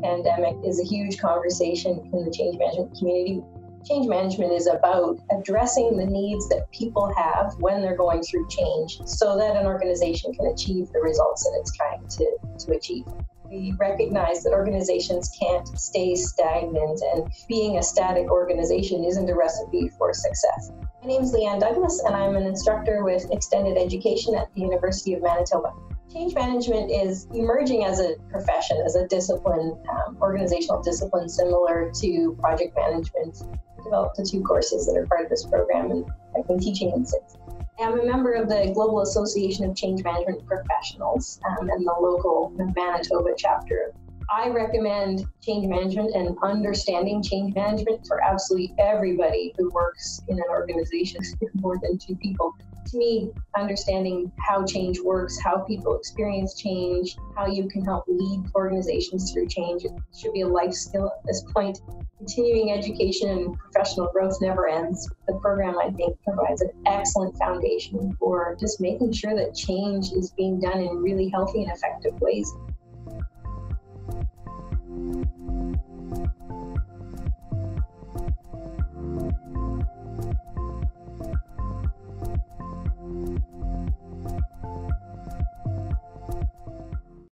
pandemic is a huge conversation in the change management community. Change management is about addressing the needs that people have when they're going through change so that an organization can achieve the results that it's trying to, to achieve. We recognize that organizations can't stay stagnant, and being a static organization isn't a recipe for success. My name is Leanne Douglas, and I'm an instructor with extended education at the University of Manitoba. Change management is emerging as a profession, as a discipline, um, organizational discipline similar to project management. I developed the two courses that are part of this program, and I've been teaching them since. I'm a member of the Global Association of Change Management Professionals um, and the local Manitoba chapter. I recommend change management and understanding change management for absolutely everybody who works in an organization more than two people. To me, understanding how change works, how people experience change, how you can help lead organizations through change, it should be a life skill at this point continuing education and professional growth never ends. The program, I think, provides an excellent foundation for just making sure that change is being done in really healthy and effective ways.